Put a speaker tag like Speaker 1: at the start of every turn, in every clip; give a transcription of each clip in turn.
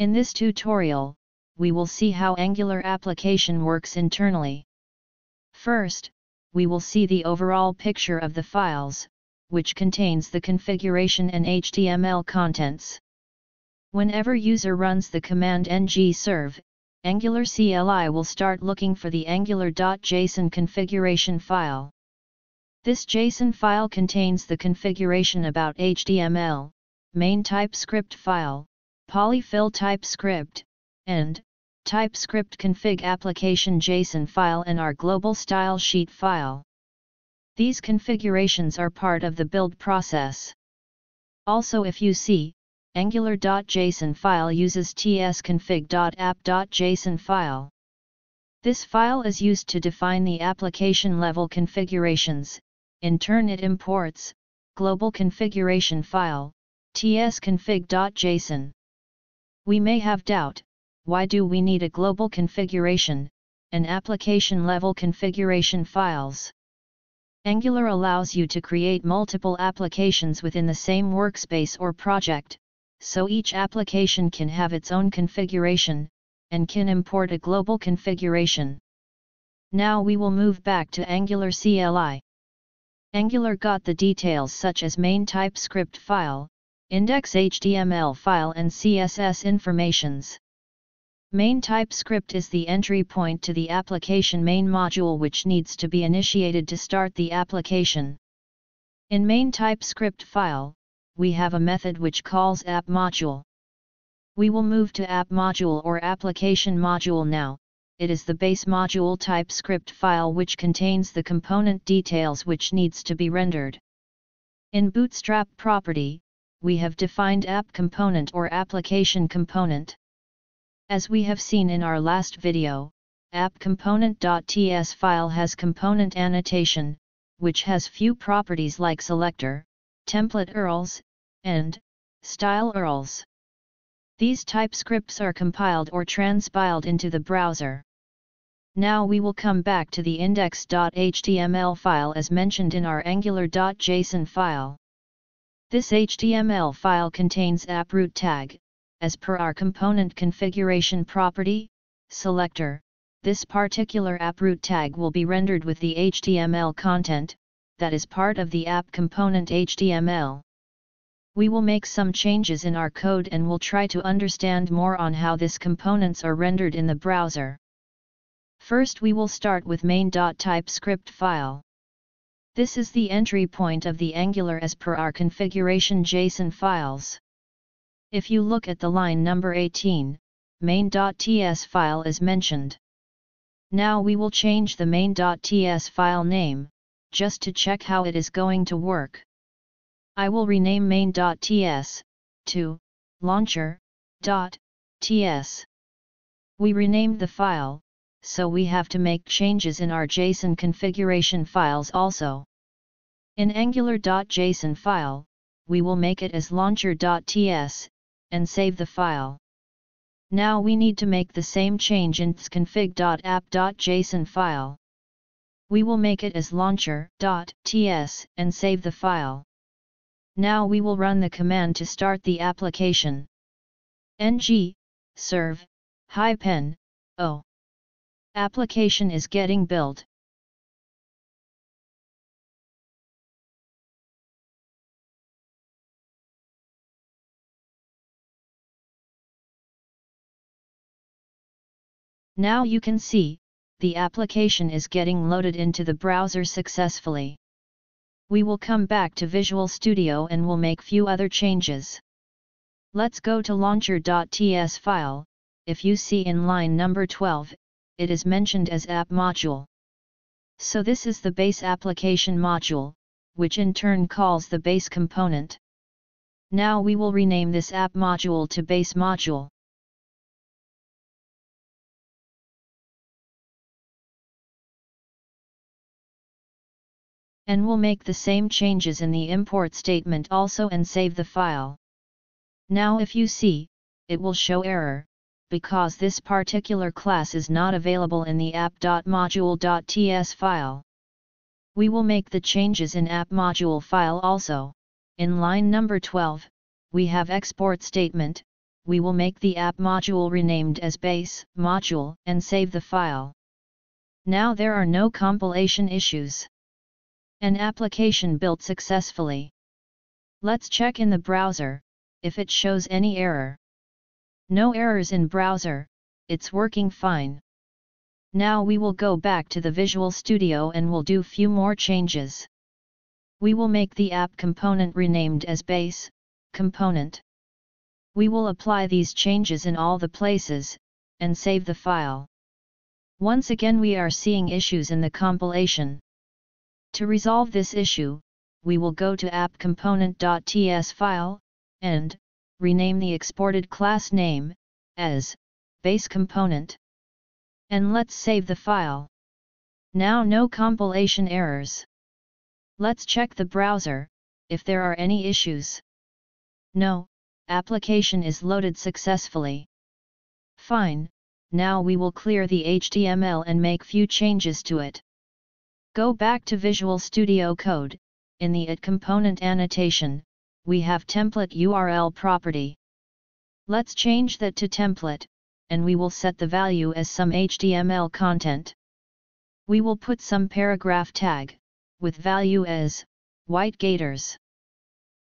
Speaker 1: In this tutorial, we will see how Angular application works internally. First, we will see the overall picture of the files, which contains the configuration and HTML contents. Whenever user runs the command ng serve, Angular CLI will start looking for the angular.json configuration file. This JSON file contains the configuration about HTML, main TypeScript file, polyfill TypeScript, and TypeScript config application JSON file and our global style sheet file. These configurations are part of the build process. Also if you see, angular.json file uses tsconfig.app.json file. This file is used to define the application level configurations, in turn it imports, global configuration file, tsconfig.json. We may have doubt, why do we need a global configuration, and application level configuration files? Angular allows you to create multiple applications within the same workspace or project, so each application can have its own configuration, and can import a global configuration. Now we will move back to Angular CLI. Angular got the details such as main TypeScript file, index HTML file and CSS informations. Main TypeScript is the entry point to the application main module which needs to be initiated to start the application. In main TypeScript file, we have a method which calls app module. We will move to app module or application module now, it is the base module TypeScript file which contains the component details which needs to be rendered. In Bootstrap property, we have defined app component or application component. As we have seen in our last video, appcomponent.ts file has component annotation, which has few properties like selector, template URLs, and style URLs. These TypeScripts are compiled or transpiled into the browser. Now we will come back to the index.html file as mentioned in our angular.json file. This HTML file contains app_root tag, as per our component configuration property, selector, this particular app_root tag will be rendered with the HTML content, that is part of the app component HTML. We will make some changes in our code and will try to understand more on how these components are rendered in the browser. First we will start with main.typescript file. This is the entry point of the Angular as per our configuration JSON files. If you look at the line number 18, main.ts file is mentioned. Now we will change the main.ts file name, just to check how it is going to work. I will rename main.ts, to, launcher.ts. We renamed the file, so we have to make changes in our JSON configuration files also. In angular.json file, we will make it as launcher.ts, and save the file. Now we need to make the same change in config.app.json file. We will make it as launcher.ts and save the file. Now we will run the command to start the application. ng serve hyphen o application is getting built. Now you can see, the application is getting loaded into the browser successfully. We will come back to Visual Studio and will make few other changes. Let's go to launcher.ts file, if you see in line number 12, it is mentioned as app module. So this is the base application module, which in turn calls the base component. Now we will rename this app module to base module. and we'll make the same changes in the import statement also and save the file. Now if you see, it will show error, because this particular class is not available in the app.module.ts file. We will make the changes in app module file also. In line number 12, we have export statement, we will make the app module renamed as base module and save the file. Now there are no compilation issues. An application built successfully. Let's check in the browser, if it shows any error. No errors in browser, it's working fine. Now we will go back to the Visual Studio and we'll do few more changes. We will make the app component renamed as base component. We will apply these changes in all the places, and save the file. Once again we are seeing issues in the compilation. To resolve this issue, we will go to app appcomponent.ts file, and, rename the exported class name, as, base component and let's save the file. Now no compilation errors. Let's check the browser, if there are any issues. No, application is loaded successfully. Fine, now we will clear the HTML and make few changes to it. Go back to Visual Studio Code, in the IT component annotation, we have template URL property. Let's change that to template, and we will set the value as some HTML content. We will put some paragraph tag, with value as, White Gaters.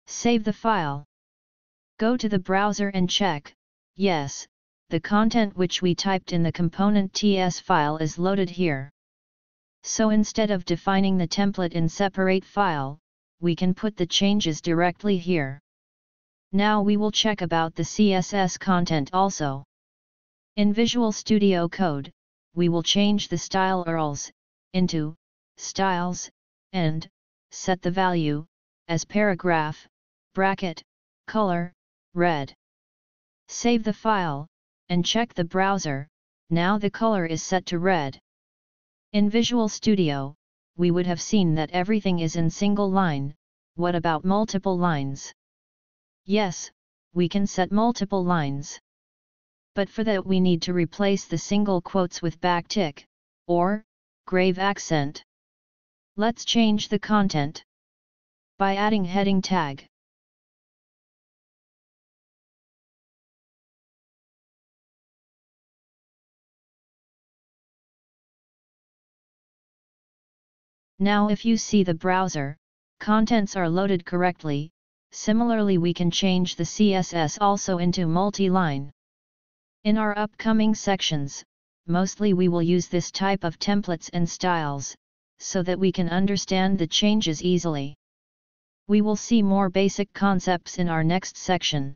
Speaker 1: Save the file. Go to the browser and check, yes, the content which we typed in the component TS file is loaded here. So instead of defining the template in separate file, we can put the changes directly here. Now we will check about the CSS content also. In Visual Studio Code, we will change the style URLs into styles and set the value as paragraph, bracket, color, red. Save the file and check the browser. Now the color is set to red. In Visual Studio, we would have seen that everything is in single line. What about multiple lines? Yes, we can set multiple lines but for that we need to replace the single quotes with backtick, or, grave accent. Let's change the content. By adding heading tag. Now if you see the browser, contents are loaded correctly, similarly we can change the CSS also into multi-line. In our upcoming sections, mostly we will use this type of templates and styles, so that we can understand the changes easily. We will see more basic concepts in our next section.